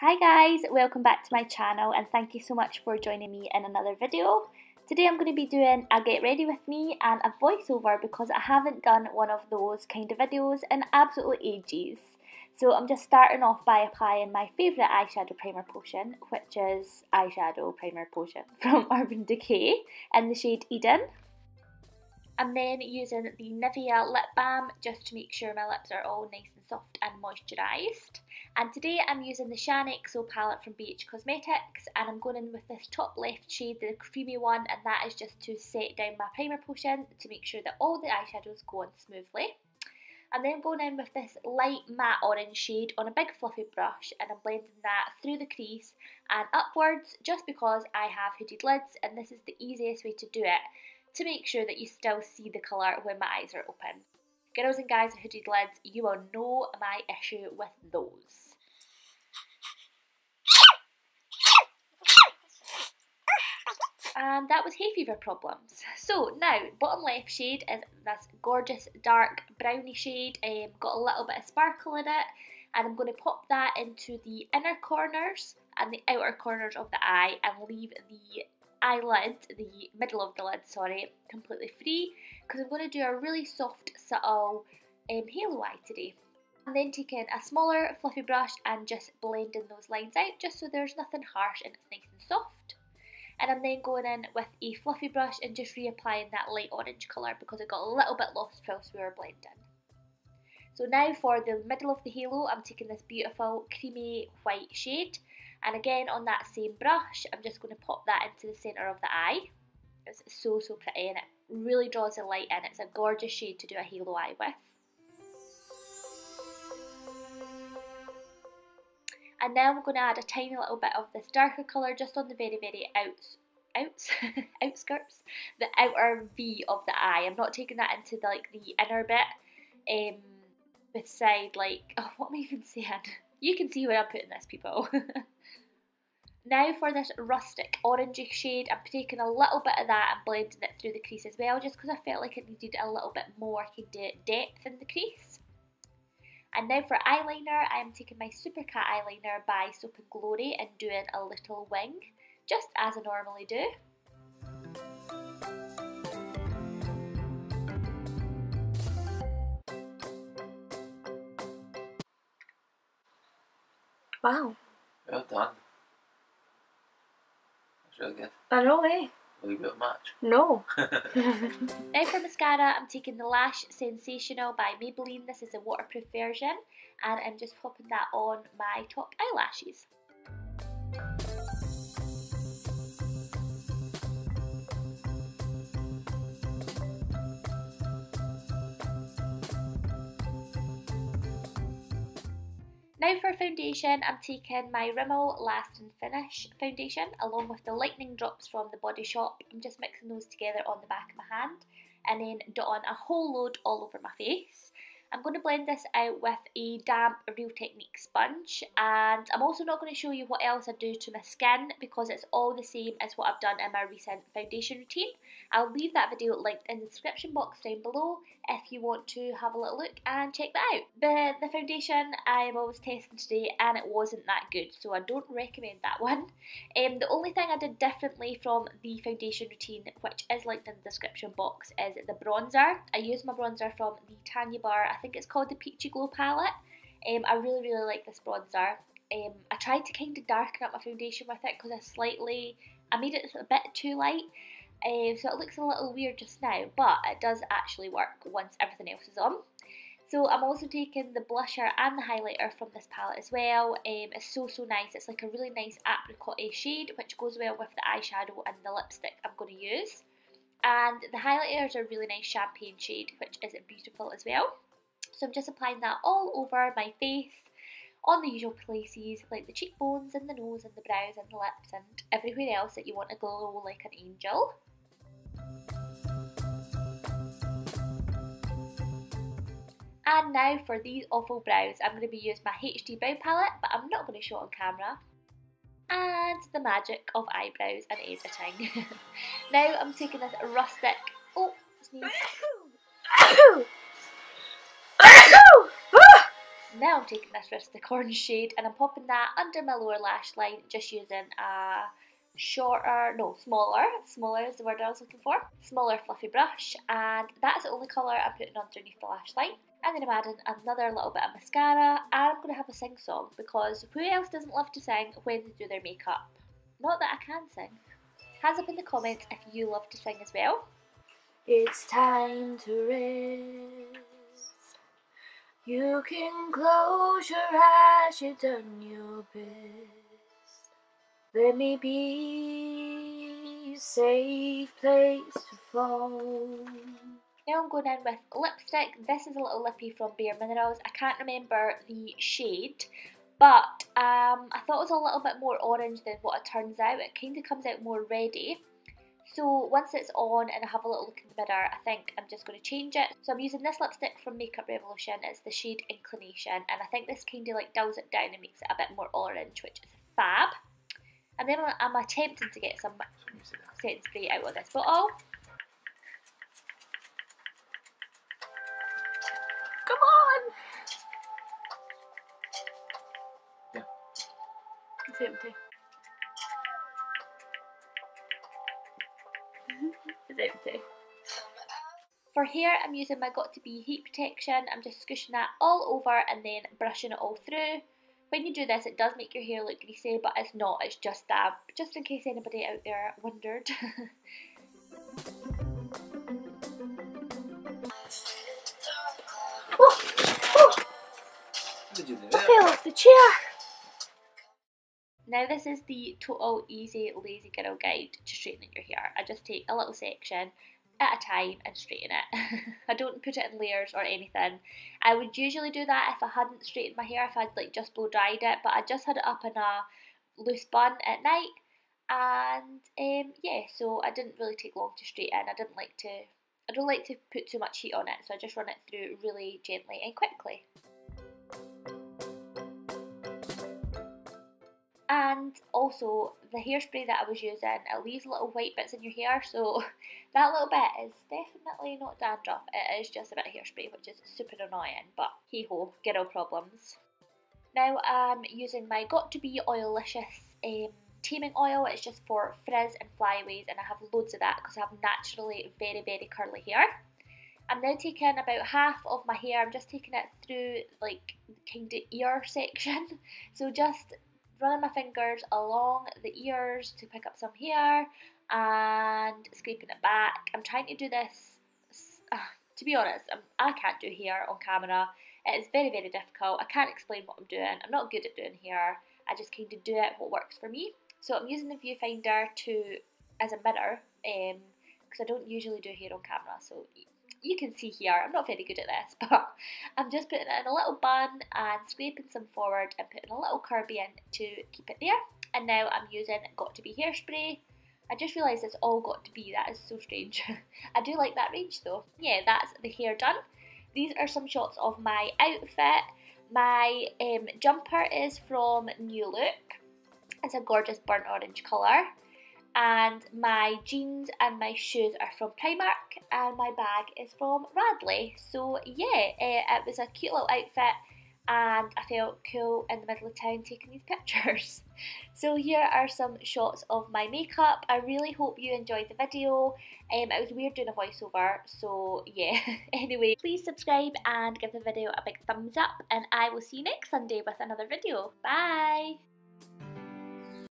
Hi guys, welcome back to my channel and thank you so much for joining me in another video. Today I'm going to be doing a get ready with me and a voiceover because I haven't done one of those kind of videos in absolutely ages. So I'm just starting off by applying my favourite eyeshadow primer potion, which is Eyeshadow Primer Potion from Urban Decay in the shade Eden. I'm then using the Nivea lip balm just to make sure my lips are all nice soft and moisturised. And today I'm using the Shaaanxo palette from BH Cosmetics and I'm going in with this top left shade, the creamy one, and that is just to set down my primer potion to make sure that all the eyeshadows go on smoothly. I'm then going in with this light matte orange shade on a big fluffy brush and I'm blending that through the crease and upwards just because I have hooded lids and this is the easiest way to do it to make sure that you still see the colour when my eyes are open. Girls and guys hooded lids, you will know my issue with those. and that was hay fever problems. So now, bottom left shade is this gorgeous dark brownie shade, um, got a little bit of sparkle in it, and I'm going to pop that into the inner corners and the outer corners of the eye and leave the eyelid, the middle of the lid, sorry, completely free because I'm going to do a really soft, subtle um, halo eye today. And then taking a smaller fluffy brush and just blending those lines out just so there's nothing harsh and it's nice and soft. And I'm then going in with a fluffy brush and just reapplying that light orange colour because it got a little bit lost whilst we were blending. So now for the middle of the halo, I'm taking this beautiful creamy white shade and again on that same brush, I'm just going to pop that into the centre of the eye. It's so, so pretty and it really draws the light in. It's a gorgeous shade to do a halo eye with. And now I'm going to add a tiny little bit of this darker colour just on the very, very outs, outs, outskirts, the outer V of the eye. I'm not taking that into the, like the inner bit, um, beside like, oh, what am I even saying? You can see where I'm putting this, people. Now for this rustic orangey shade, I'm taking a little bit of that and blending it through the crease as well, just because I felt like it needed a little bit more depth in the crease. And now for eyeliner, I am taking my Super Cat eyeliner by Soap and Glory and doing a little wing, just as I normally do. Wow. Well done really good. I know, eh? Will you bit much? No. now for mascara, I'm taking the Lash Sensational by Maybelline. This is a waterproof version, and I'm just popping that on my top eyelashes. Now for foundation, I'm taking my Rimmel Lasting Finish foundation along with the lightning drops from the Body Shop. I'm just mixing those together on the back of my hand and then dot on a whole load all over my face. I'm going to blend this out with a damp Real Technique sponge and I'm also not going to show you what else I do to my skin because it's all the same as what I've done in my recent foundation routine. I'll leave that video linked in the description box down below if you want to have a little look and check that out. But the foundation I'm always testing today and it wasn't that good so I don't recommend that one. Um, the only thing I did differently from the foundation routine which is linked in the description box is the bronzer. I used my bronzer from the Tanya Burr think it's called the Peachy Glow palette. Um, I really, really like this bronzer. Um, I tried to kind of darken up my foundation with it because I slightly, I made it a bit too light. Um, so it looks a little weird just now, but it does actually work once everything else is on. So I'm also taking the blusher and the highlighter from this palette as well. Um, it's so, so nice. It's like a really nice apricot shade, which goes well with the eyeshadow and the lipstick I'm going to use. And the highlighter is a really nice champagne shade, which is beautiful as well. So I'm just applying that all over my face on the usual places like the cheekbones and the nose and the brows and the lips and everywhere else that you want to glow like an angel. And now for these awful brows, I'm going to be using my HD brow palette, but I'm not going to show it on camera. And the magic of eyebrows and editing. now I'm taking this rustic, oh, sneeze. Now I'm taking this Orange shade and I'm popping that under my lower lash line just using a shorter, no, smaller, smaller is the word I was looking for, smaller fluffy brush and that's the only colour I'm putting underneath the lash line. And then I'm adding another little bit of mascara and I'm going to have a sing song because who else doesn't love to sing when they do their makeup? Not that I can sing. Hands up in the comments if you love to sing as well. It's time to rest. You can close your eyes, you've done your best. Let me be a safe place to fall. Now I'm going in with lipstick. This is a little lippy from Bare Minerals. I can't remember the shade, but um, I thought it was a little bit more orange than what it turns out. It kind of comes out more reddy. So once it's on and I have a little look in the mirror, I think I'm just going to change it. So I'm using this lipstick from Makeup Revolution. It's the shade Inclination, and I think this kind of like dulls it down and makes it a bit more orange, which is fab. And then I'm attempting to get some setting spray out of this bottle. Come on! Yeah. It's empty. it's empty. For hair, I'm using my Got To Be heat protection. I'm just squishing that all over and then brushing it all through. When you do this, it does make your hair look greasy, but it's not. It's just damp, just in case anybody out there wondered. did you do I fell off the chair. Now this is the total easy lazy girl guide to straightening your hair. I just take a little section at a time and straighten it. I don't put it in layers or anything. I would usually do that if I hadn't straightened my hair, if I'd like just blow dried it, but I just had it up in a loose bun at night and um, yeah, so I didn't really take long to straighten. I didn't like to, I don't like to put too much heat on it, so I just run it through really gently and quickly. And also the hairspray that I was using it leaves little white bits in your hair so that little bit is definitely not dandruff. It is just a bit of hairspray which is super annoying but hey ho girl problems. Now I'm using my Got To Be Oilicious um, taming oil. It's just for frizz and flyaways and I have loads of that because I have naturally very very curly hair. I'm now taking about half of my hair, I'm just taking it through like kind of ear section. So just running my fingers along the ears to pick up some hair and scraping it back. I'm trying to do this, uh, to be honest, I'm, I can't do hair on camera. It is very, very difficult. I can't explain what I'm doing. I'm not good at doing hair. I just kind of do it what works for me. So I'm using the viewfinder to as a mirror because um, I don't usually do hair on camera. So you can see here, I'm not very good at this, but I'm just putting it in a little bun and scraping some forward and putting a little curby in to keep it there. And now I'm using Got To Be hairspray. I just realised it's all got to be, that is so strange. I do like that range though. Yeah, that's the hair done. These are some shots of my outfit. My um, jumper is from New Look. It's a gorgeous burnt orange colour and my jeans and my shoes are from Primark and my bag is from Radley. So yeah, uh, it was a cute little outfit and I felt cool in the middle of town taking these pictures. So here are some shots of my makeup. I really hope you enjoyed the video. Um, it was weird doing a voiceover, so yeah. anyway, please subscribe and give the video a big thumbs up and I will see you next Sunday with another video. Bye!